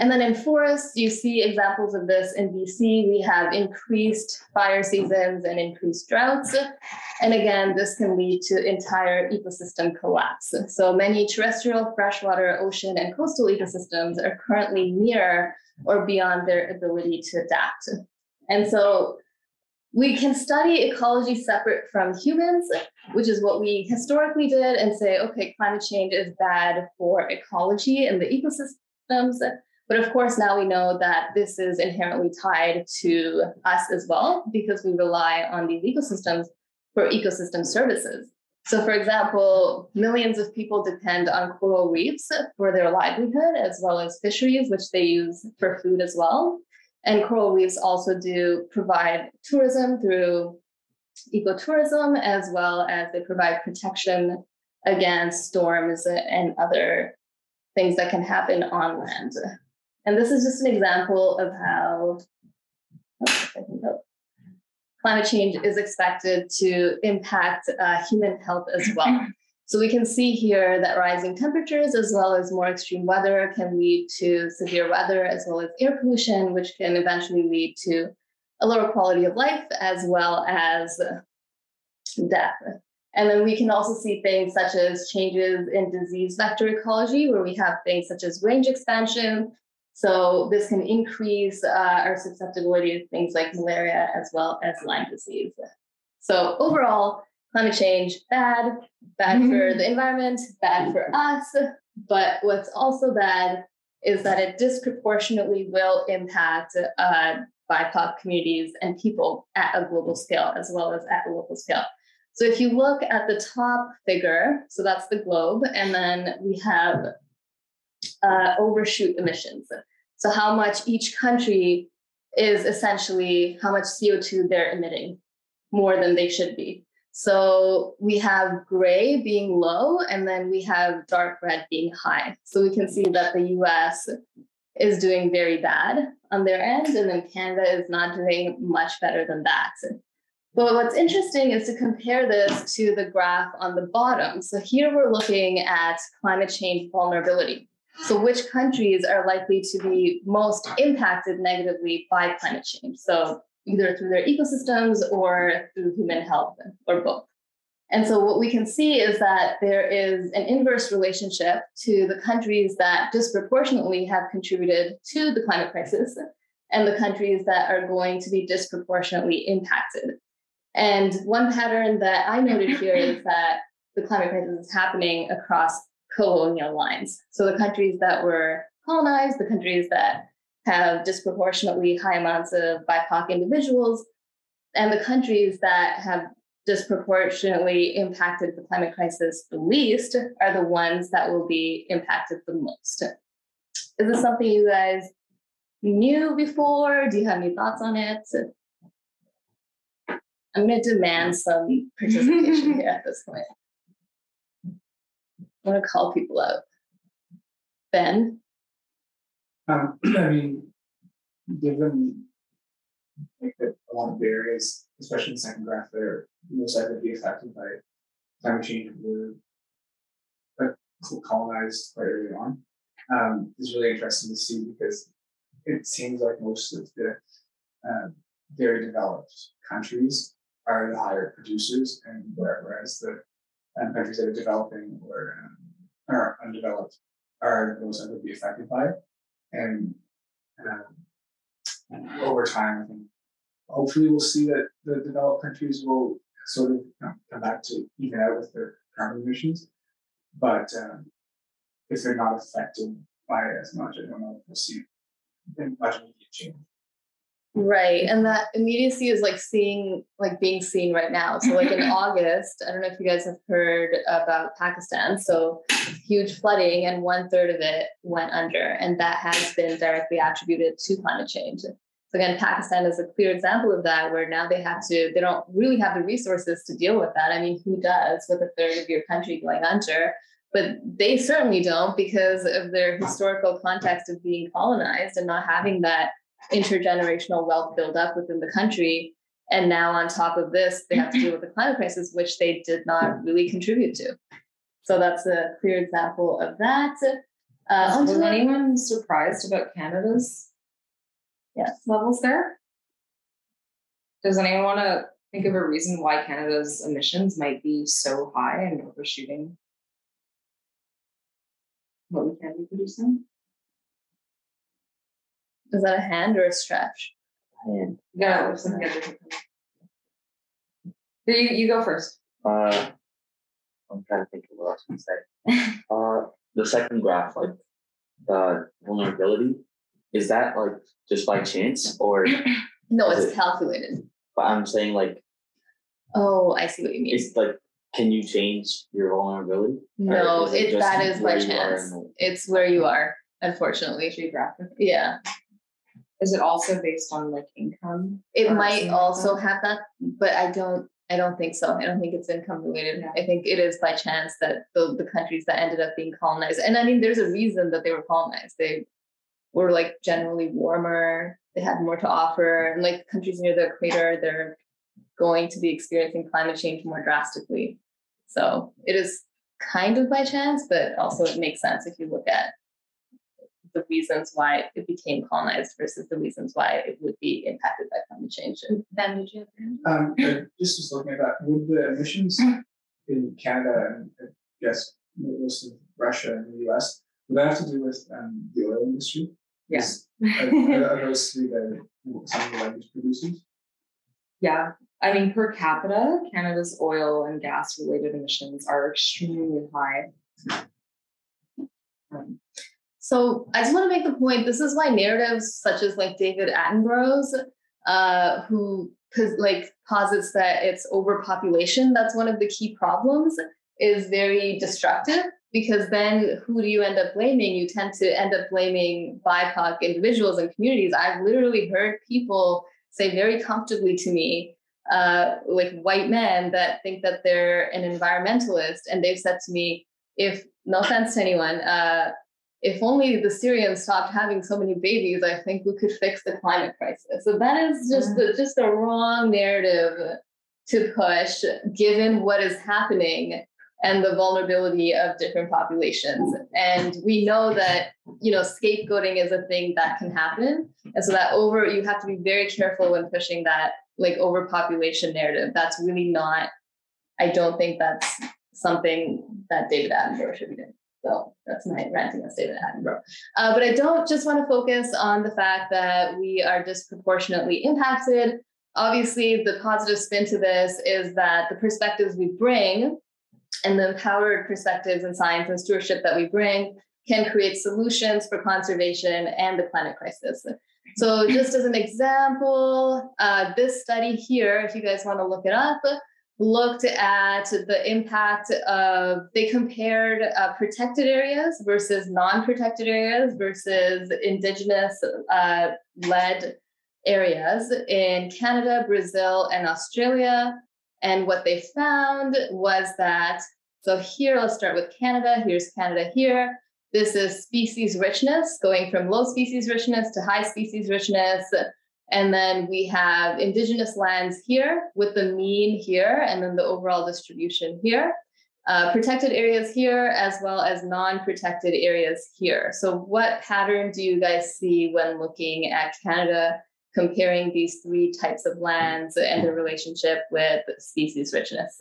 And then in forests, you see examples of this in BC. We have increased fire seasons and increased droughts. And again, this can lead to entire ecosystem collapse. So many terrestrial, freshwater, ocean, and coastal ecosystems are currently near or beyond their ability to adapt. And so we can study ecology separate from humans, which is what we historically did, and say, okay, climate change is bad for ecology and the ecosystems. But of course, now we know that this is inherently tied to us as well, because we rely on these ecosystems for ecosystem services. So, for example, millions of people depend on coral reefs for their livelihood, as well as fisheries, which they use for food as well. And coral reefs also do provide tourism through ecotourism, as well as they provide protection against storms and other things that can happen on land. And this is just an example of how oh, climate change is expected to impact uh, human health as well. So we can see here that rising temperatures as well as more extreme weather can lead to severe weather as well as air pollution, which can eventually lead to a lower quality of life as well as death. And then we can also see things such as changes in disease vector ecology, where we have things such as range expansion. So this can increase uh, our susceptibility to things like malaria as well as Lyme disease. So overall, climate change bad, bad mm-hmm. for the environment, bad for us. But what's also bad is that it disproportionately will impact uh, BIPOC communities and people at a global scale as well as at a local scale. So if you look at the top figure, so that's the globe, and then we have uh, overshoot emissions. So how much each country is essentially how much CO2 they're emitting more than they should be. So we have gray being low, and then we have dark red being high. So we can see that the US is doing very bad on their end, and then Canada is not doing much better than that. But what's interesting is to compare this to the graph on the bottom. So here we're looking at climate change vulnerability. So which countries are likely to be most impacted negatively by climate change? So either through their ecosystems or through human health or both. And so what we can see is that there is an inverse relationship to the countries that disproportionately have contributed to the climate crisis and the countries that are going to be disproportionately impacted. And one pattern that I noted here is that the climate crisis is happening across colonial lines. So the countries that were colonized, the countries that have disproportionately high amounts of BIPOC individuals, and the countries that have disproportionately impacted the climate crisis the least are the ones that will be impacted the most. Is this something you guys knew before? Do you have any thoughts on it? I'm going to demand some participation here at this point. I want to call people out. Ben? Um, I mean, given like that a lot of the areas, especially in the second graph, they're most likely to be affected by climate change were colonized quite early on. Um, is really interesting to see because it seems like most of the uh, very developed countries are the higher producers, and whereas the um, countries that are developing or um, are undeveloped are those that would be affected by it and um, over time, I think hopefully we'll see that the developed countries will sort of come back to even out with their carbon emissions. But um, if they're not affected by it as much, I don't know if we'll see much immediate change. Right. And that immediacy is like seeing, like being seen right now. So, like in August, I don't know if you guys have heard about Pakistan. So, huge flooding, and one third of it went under. And that has been directly attributed to climate change. So, again, Pakistan is a clear example of that, where now they have to, they don't really have the resources to deal with that. I mean, who does with a third of your country going under? But they certainly don't because of their historical context of being colonized and not having that intergenerational wealth build up within the country. And now, on top of this, they have to deal with the climate crisis, which they did not really contribute to. So that's a clear example of that. Uh, Was anyone surprised about Canada's yes. levels there? Does anyone want to think of a reason why Canada's emissions might be so high and overshooting what we can be producing? Is that a hand or a stretch? And Yeah, there's some. You, you go first. uh, I'm trying to think of what I was going to say. Uh, the second graph, like the vulnerability, is that like just by chance, or? No, it's it- calculated. But I'm saying like Oh, I see what you mean. it's like, can you change your vulnerability? No, is it it, that is by where you are chance. the- It's where you are, unfortunately. Geographic. Yeah. Is it also based on like income? It might something also have that, but I don't I don't think so. I don't think it's income related. Yeah. I think it is by chance that the, the countries that ended up being colonized. And I mean there's a reason that they were colonized. They were like generally warmer, they had more to offer, and like countries near the equator, they're going to be experiencing climate change more drastically. So it is kind of by chance, but also it makes sense if you look at the reasons why it became colonized versus the reasons why it would be impacted by climate change. And Ben, did you have a hand? Um, just just looking at that, would the emissions in Canada and I guess most of Russia and the US, would that have to do with um, the oil industry? Yeah. Is- Are, are- are those three the some of the largest producers? Yeah. I mean, per capita, Canada's oil and gas related emissions are extremely high. Um, So I just want to make the point. This is why narratives such as like David Attenborough's, uh, who like posits that it's overpopulation. That's one of the key problems. Is very destructive because then who do you end up blaming? You tend to end up blaming BIPOC individuals and communities. I've literally heard people say very comfortably to me, uh, like white men that think that they're an environmentalist, and they've said to me, if no offense to anyone, uh, if only the Syrians stopped having so many babies, I think we could fix the climate crisis. So that is just the, just a wrong narrative to push, given what is happening and the vulnerability of different populations. And we know that you know scapegoating is a thing that can happen, and so that over you have to be very careful when pushing that like overpopulation narrative. That's really not. I don't think that's something that David Attenborough should be doing. So that's my ranting on David Attenborough. Uh, but I don't just want to focus on the fact that we are disproportionately impacted. Obviously, the positive spin to this is that the perspectives we bring and the empowered perspectives in science and stewardship that we bring can create solutions for conservation and the climate crisis. So, just as an example, uh, this study here, if you guys want to look it up, looked at the impact of, they compared uh, protected areas versus non protected areas versus indigenous uh, led areas in Canada, Brazil, and Australia. And what they found was that, so here, let's start with Canada. Here's Canada here. This is species richness, going from low species richness to high species richness. And then we have indigenous lands here with the mean here, and then the overall distribution here. Uh, protected areas here, as well as non protected areas here. So, what pattern do you guys see when looking at Canada comparing these three types of lands and their relationship with species richness?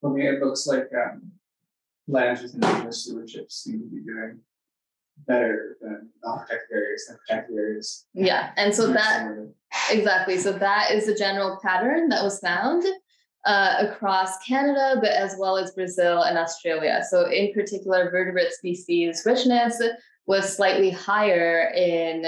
For me, it looks like um, lands with indigenous stewardship seem to be doing better than non-protected areas than protected areas. Yeah, and so that exactly. So that is the general pattern that was found uh, across Canada, but as well as Brazil and Australia. So in particular, vertebrate species richness was slightly higher in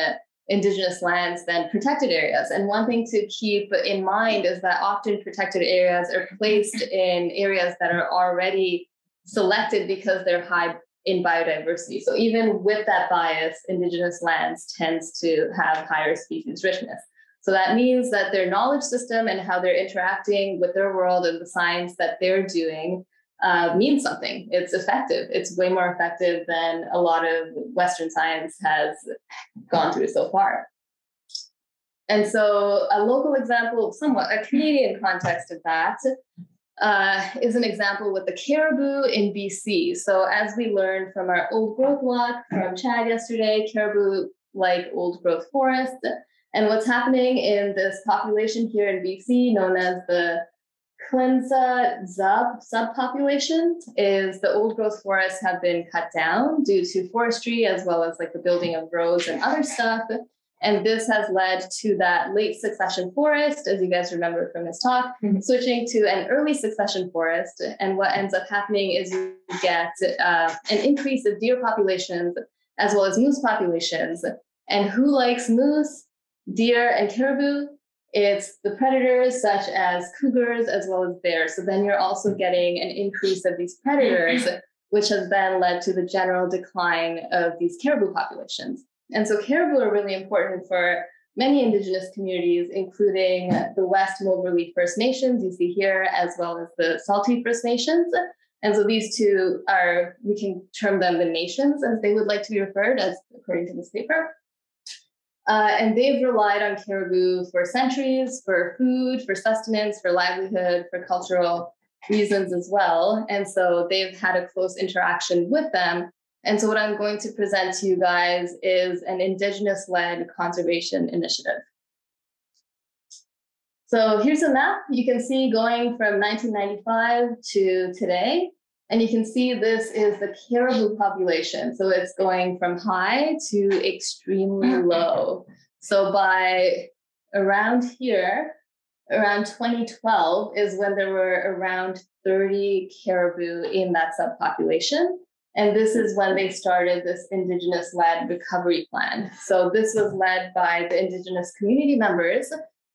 indigenous lands than protected areas. And one thing to keep in mind is that often protected areas are placed in areas that are already selected because they're high in biodiversity. So even with that bias, indigenous lands tends to have higher species richness. So that means that their knowledge system and how they're interacting with their world and the science that they're doing uh, means something. It's effective. It's way more effective than a lot of Western science has gone through so far. And so, a local example, somewhat a Canadian context of that, uh, is an example with the caribou in BC. So, as we learned from our old growth walk from Chad yesterday, caribou like old growth forest. And what's happening in this population here in BC, known as the Klinse-Za subpopulation, is the old growth forests have been cut down due to forestry as well as like the building of roads and other stuff. And this has led to that late succession forest, as you guys remember from this talk, mm-hmm. switching to an early succession forest. And what ends up happening is you get uh, an increase of deer populations as well as moose populations. And who likes moose, deer, and caribou? It's the predators such as cougars as well as bears. So then you're also getting an increase of these predators, which has then led to the general decline of these caribou populations. And so caribou are really important for many indigenous communities, including the West Moberly First Nations, you see here, as well as the Saulteau First Nations. And so these two are, we can term them the nations as they would like to be referred as according to this paper. Uh, and they've relied on caribou for centuries for food, for sustenance, for livelihood, for cultural reasons as well. And so they've had a close interaction with them and so, what I'm going to present to you guys is an Indigenous led conservation initiative. So, here's a map you can see going from 1995 to today. And you can see this is the caribou population. So, it's going from high to extremely mm-hmm. low. So, by around here, around 2012 is when there were around 30 caribou in that subpopulation. And this is when they started this Indigenous led recovery plan. So this was led by the Indigenous community members,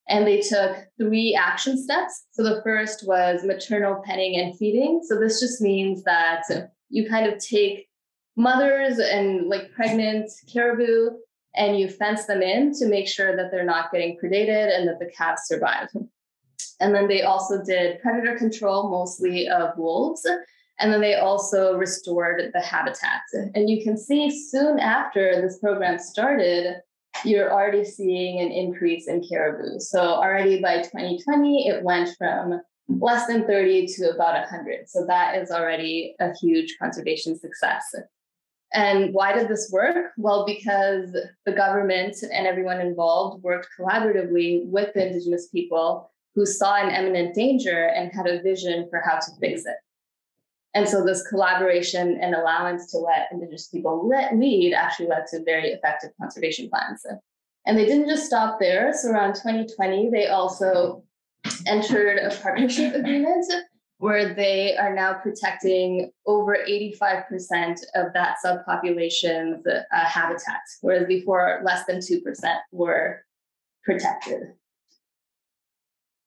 and they took three action steps. So the first was maternal penning and feeding. So this just means that you kind of take mothers and like pregnant caribou and you fence them in to make sure that they're not getting predated and that the calves survive. And then they also did predator control, mostly of wolves. And then they also restored the habitat. And you can see soon after this program started, you're already seeing an increase in caribou. So already by 2020, it went from less than 30 to about 100. So that is already a huge conservation success. And why did this work? Well, because the government and everyone involved worked collaboratively with the Indigenous people who saw an imminent danger and had a vision for how to fix it. And so this collaboration and allowance to let Indigenous people lead actually led to very effective conservation plans. And they didn't just stop there. So around 2020, they also entered a partnership agreement where they are now protecting over 85% of that subpopulation's uh, habitat, whereas before less than 2% were protected.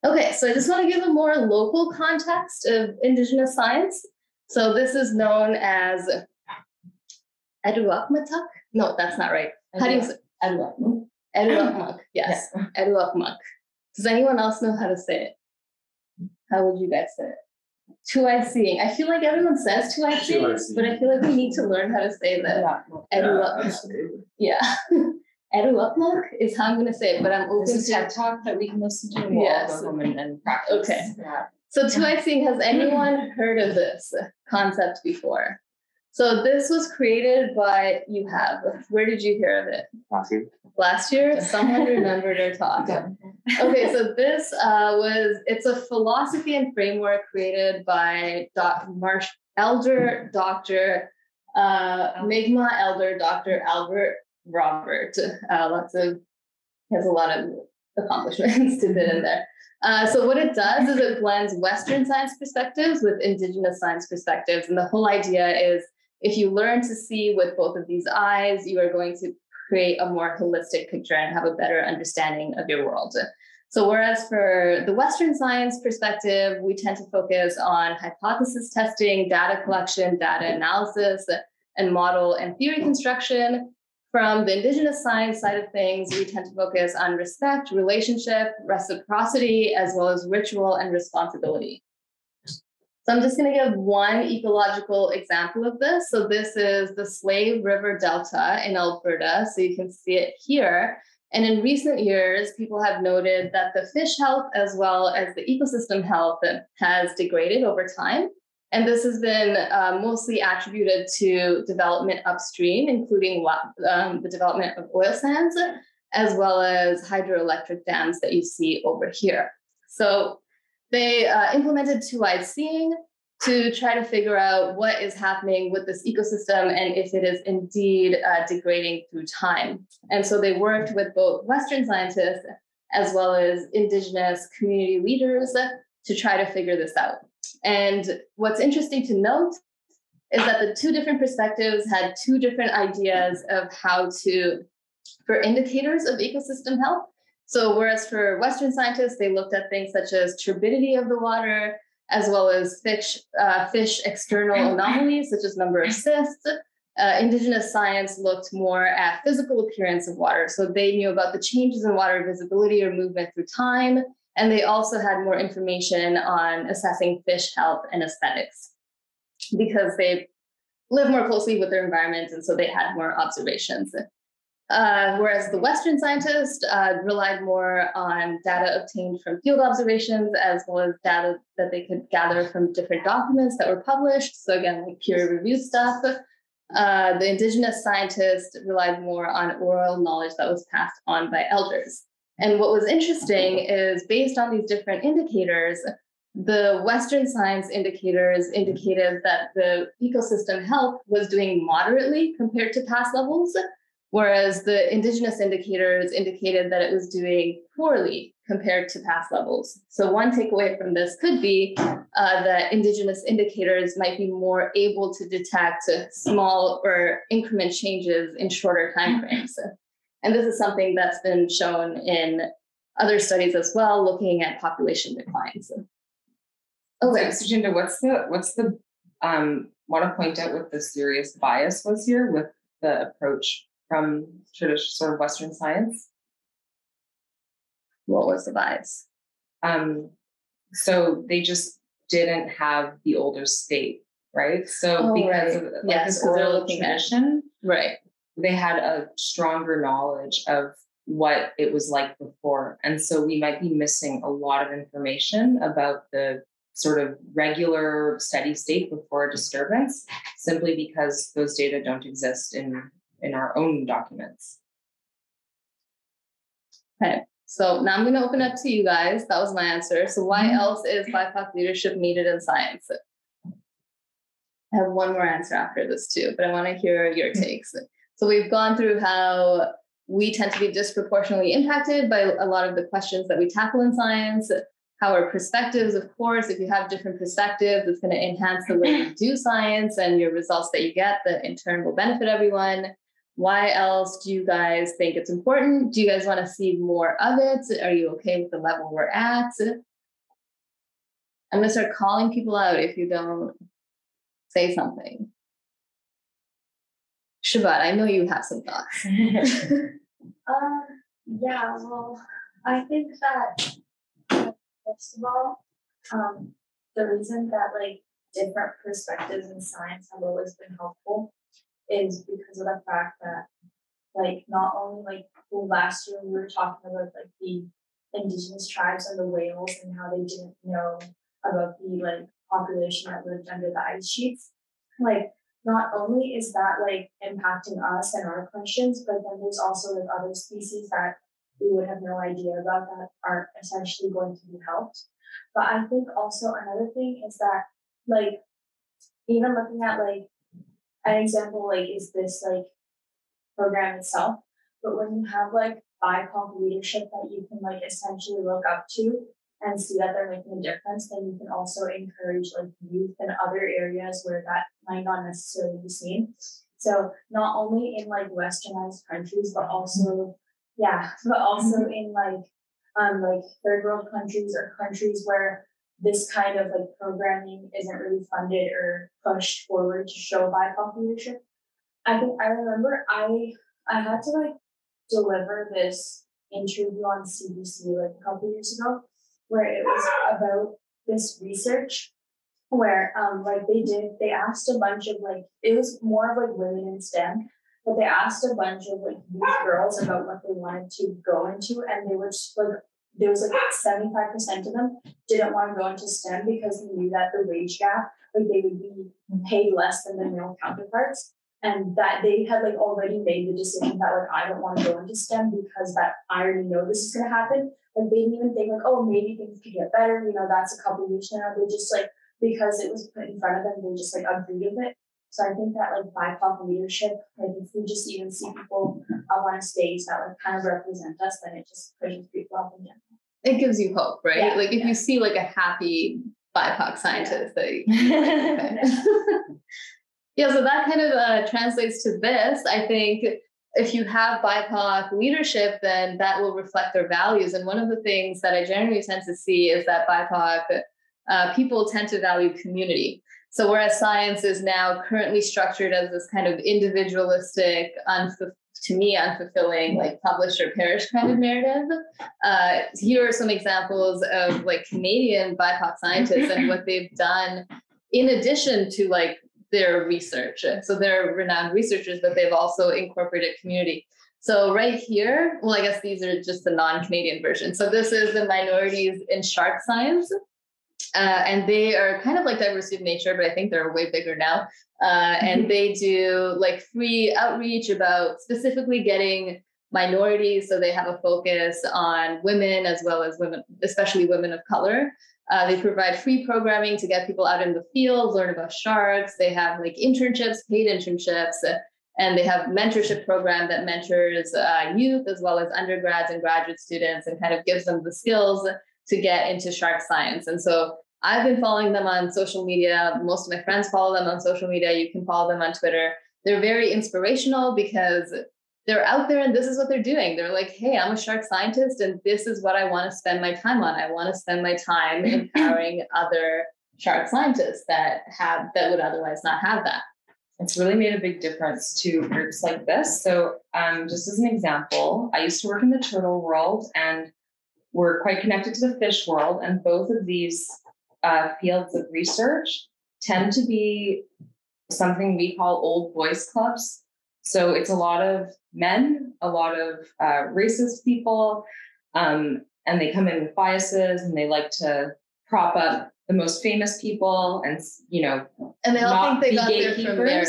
Okay, so I just want to give a more local context of Indigenous science. So this is known as Eduakmatuk. No, that's not right. How do you say Eduakmuk? Eduakmuk. Yes, yeah. Eduakmuk. Does anyone else know how to say it? How would you guys say it? Two eye seeing. I feel like everyone says two eye seeing, but I feel like we need to learn how to say that. Eduakmuk. Yeah. Eduakmuk is how I'm going to say it, but I'm open this to TED talk that we can listen to. Yes. And, and practice. Okay. Yeah. So Tuaxing, has anyone heard of this concept before? So this was created by you have. Where did you hear of it? Last year. Last year, someone remembered our talk. Okay, so this uh, was it's a philosophy and framework created by Dr. Marsh Elder Dr. uh, Mi'kmaq elder Dr. Albert Robert. Uh, lots of has a lot of accomplishments to fit in there. Uh, so what it does is it blends Western science perspectives with Indigenous science perspectives, and the whole idea is if you learn to see with both of these eyes, you are going to create a more holistic picture and have a better understanding of your world. So, whereas for the Western science perspective, we tend to focus on hypothesis testing, data collection, data analysis, and model and theory construction. From the Indigenous science side of things, we tend to focus on respect, relationship, reciprocity, as well as ritual and responsibility. So I'm just going to give one ecological example of this. So this is the Slave River Delta in Alberta. So you can see it here. And in recent years, people have noted that the fish health as well as the ecosystem health has degraded over time. And this has been uh, mostly attributed to development upstream, including um, the development of oil sands, as well as hydroelectric dams that you see over here. So they uh, implemented two-eyed seeing to try to figure out what is happening with this ecosystem and if it is indeed uh, degrading through time. And so they worked with both Western scientists as well as Indigenous community leaders to try to figure this out. And what's interesting to note is that the two different perspectives had two different ideas of how to, for indicators of ecosystem health. So, whereas for Western scientists, they looked at things such as turbidity of the water, as well as fish, uh, fish external anomalies, such as number of cysts. Uh, indigenous science looked more at physical appearance of water. So they knew about the changes in water visibility or movement through time, and they also had more information on assessing fish health and aesthetics because they live more closely with their environment. And so they had more observations. Uh, whereas the Western scientists uh, relied more on data obtained from field observations as well as data that they could gather from different documents that were published. So, again, like peer reviewed stuff. Uh, the indigenous scientists relied more on oral knowledge that was passed on by elders. And what was interesting is based on these different indicators, the Western science indicators indicated that the ecosystem health was doing moderately compared to past levels, whereas the indigenous indicators indicated that it was doing poorly compared to past levels. So, one takeaway from this could be uh, that indigenous indicators might be more able to detect small or increment changes in shorter timeframes. And this is something that's been shown in other studies as well, looking at population declines. Okay, so Jinder, what's the what's the um want to point out what the serious bias was here with the approach from traditional sort of Western science? What was the bias? Um, so they just didn't have the older state, right? So Oh, because right. of like Yes, this oral looking at- tradition, Right. They had a stronger knowledge of what it was like before. And so we might be missing a lot of information about the sort of regular steady state before a disturbance simply because those data don't exist in in our own documents. Okay. So now I'm going to open up to you guys. That was my answer. So why Mhm. else is BIPOC leadership needed in science? I have one more answer after this too, but I want to hear your takes. So we've gone through how we tend to be disproportionately impacted by a lot of the questions that we tackle in science. How our perspectives, of course, if you have different perspectives, it's going to enhance the way you do science and your results that you get that in turn will benefit everyone. Why else do you guys think it's important? Do you guys want to see more of it? Are you okay with the level we're at? I'm going to start calling people out if you don't say something. Shabbat, I know you have some thoughts. Um, yeah, well, I think that first of all, um, the reason that like different perspectives in science have always been helpful is because of the fact that like not only like well, last year we were talking about like the indigenous tribes and the whales and how they didn't know about the like population that lived under the ice sheets. Like not only is that like impacting us and our questions, but then there's also like other species that we would have no idea about that are essentially going to be helped. But I think also another thing is that like even looking at like an example like is this like program itself. But when you have like BIPOC leadership that you can like essentially look up to and see that they're making a difference, then you can also encourage like youth in other areas where that might not necessarily be seen. So not only in like westernized countries, but also yeah, but also in like um like third world countries or countries where this kind of like programming isn't really funded or pushed forward to show BIPOC leadership. I think I remember I I had to like deliver this interview on CBC like a couple years ago where it was about this research where um like they did they asked a bunch of like it was more of like women in STEM, but they asked a bunch of like youth girls about what they wanted to go into and they were just like there was like 75% of them didn't want to go into STEM because they knew that the wage gap, like they would be paid less than their male counterparts. And that they had like already made the decision that like I don't want to go into STEM because that I already know this is gonna happen. Like they didn't even think like, oh maybe things could get better, you know, that's a couple years now. They just like because it was put in front of them, they just like agreed with it. So I think that like BIPOC leadership, like if we just even see people up on a stage that like kind of represent us, then it just pushes people up and down. It gives you hope, right? Yeah, like if yeah. you see like a happy BIPOC scientist that you, yeah, so that kind of uh, translates to this. I think if you have BIPOC leadership, then that will reflect their values. And one of the things that I generally tend to see is that BIPOC uh, people tend to value community. So whereas science is now currently structured as this kind of individualistic, to me unfulfilling, like publish or perish kind of narrative, uh, here are some examples of like Canadian BIPOC scientists and what they've done in addition to like their research. So they're renowned researchers, but they've also incorporated community. So right here, well, I guess these are just the non-Canadian version. So this is the minorities in shark science. Uh, and they are kind of like diversity of nature, but I think they're way bigger now. Uh, and they do like free outreach about specifically getting minorities. So they have a focus on women as well as women, especially women of color. Uh, they provide free programming to get people out in the field, learn about sharks. They have like internships, paid internships, and they have mentorship program that mentors uh, youth as well as undergrads and graduate students and kind of gives them the skills to get into shark science. And so I've been following them on social media. Most of my friends follow them on social media. You can follow them on Twitter. They're very inspirational because they're out there and this is what they're doing. They're like, hey, I'm a shark scientist and this is what I want to spend my time on. I want to spend my time empowering other shark scientists that have that would otherwise not have that. It's really made a big difference to groups like this. So, um, just as an example, I used to work in the turtle world and we're quite connected to the fish world. And both of these uh, fields of research tend to be something we call old boys clubs. So it's a lot of men, a lot of uh, racist people, um, and they come in with biases and they like to prop up the most famous people and you know And they all think they got there from merit.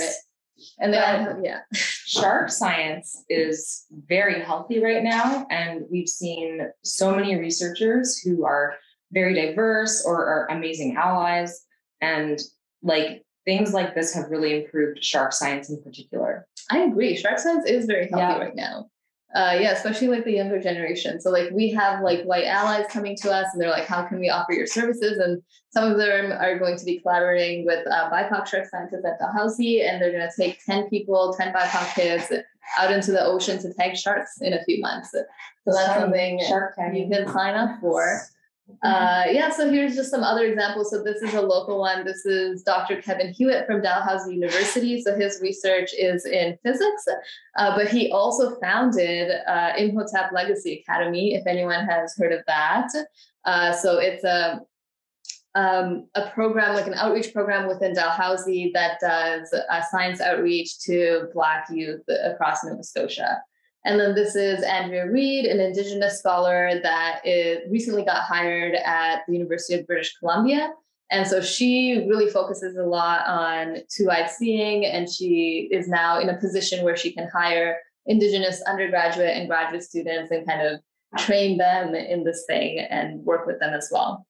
And then yeah. shark science is very healthy right now and we've seen so many researchers who are very diverse or are amazing allies and like things like this have really improved shark science in particular I agree. Shark Science is very healthy Yeah. right now. Uh, yeah, especially like the younger generation. So like we have like white allies coming to us, and they're like, "How can we offer your services?" And some of them are going to be collaborating with uh, BIPOC shark scientists at Dalhousie, and they're going to take ten people, ten BIPOC kids out into the ocean to tag sharks in a few months. So that's something shark you can sign up for. Uh, yeah, so here's just some other examples. So this is a local one. This is Dr. Kevin Hewitt from Dalhousie University. So his research is in physics, uh, but he also founded uh, Imhotep Legacy Academy, if anyone has heard of that. Uh, so it's a um, a program, like an outreach program within Dalhousie that does uh, science outreach to Black youth across Nova Scotia. And then this is Andrea Reid, an Indigenous scholar that recently got hired at the University of British Columbia. And so she really focuses a lot on two-eyed seeing, and she is now in a position where she can hire Indigenous undergraduate and graduate students and kind of train them in this thing and work with them as well.